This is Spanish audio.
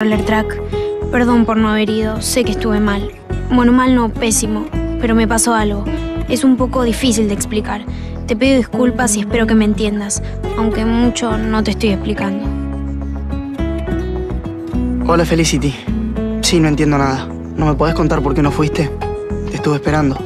Roller Track. Perdón por no haber ido, sé que estuve mal. Bueno, mal no, pésimo, pero me pasó algo. Es un poco difícil de explicar. Te pido disculpas y espero que me entiendas, aunque mucho no te estoy explicando. Hola Felicity. Sí, no entiendo nada. ¿No me podés contar por qué no fuiste? Te estuve esperando.